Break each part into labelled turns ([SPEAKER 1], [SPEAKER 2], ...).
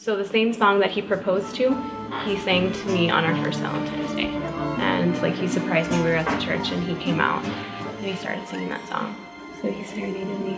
[SPEAKER 1] So the same song that he proposed to, he sang to me on our first Valentine's Day. And like he surprised me, we were at the church and he came out and he started singing that song. So he serenaded me.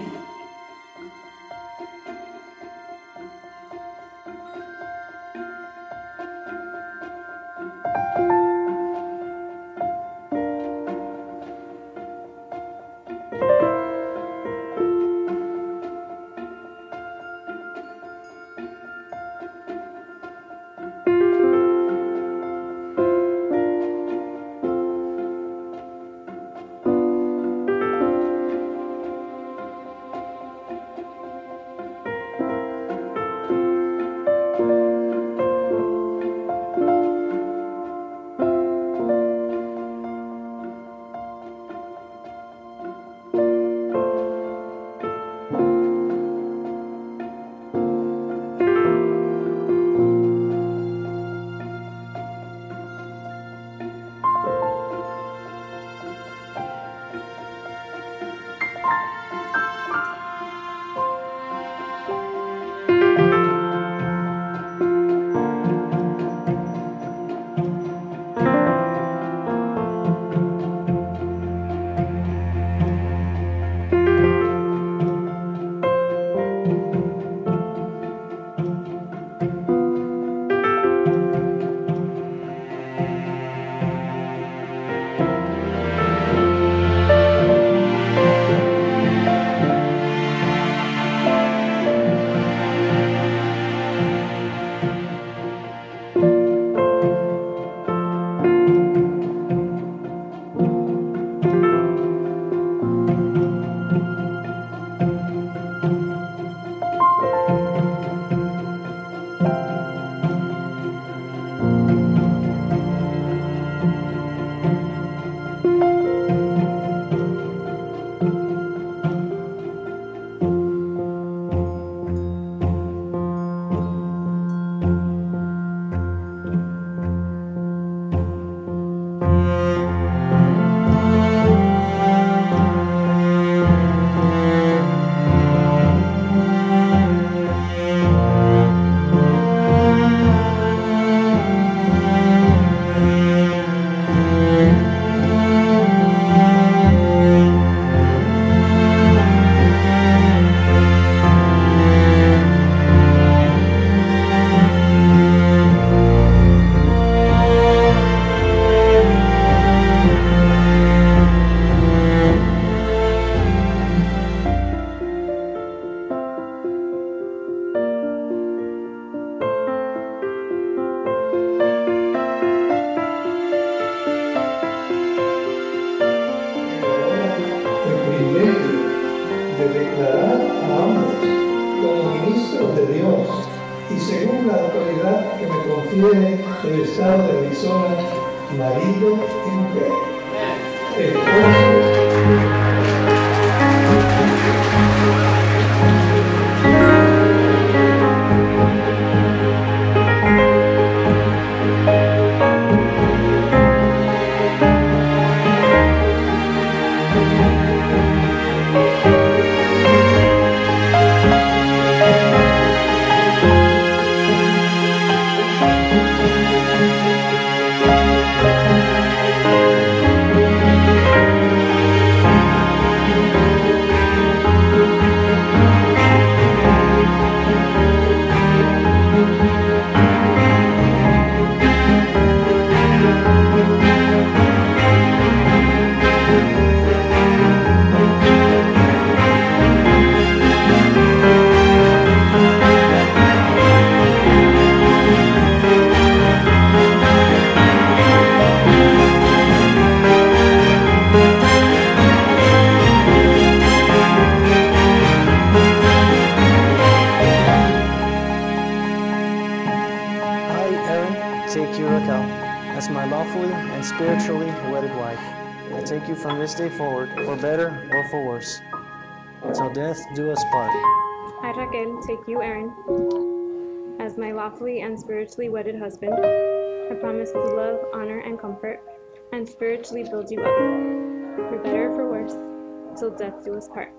[SPEAKER 2] De declarar a ambos como ministros de Dios y según la autoridad que me confiere el Estado de Arizona, marido y mujer. Esposos
[SPEAKER 3] take you, Raquel, as my lawfully and spiritually wedded wife. I take you from this day forward, for better or for worse, until death do us part.
[SPEAKER 1] I, Raquel, take you, Aaron, as my lawfully and spiritually wedded husband. I promise to love, honor, and comfort, and spiritually build you up, for better or for worse, till death do us part.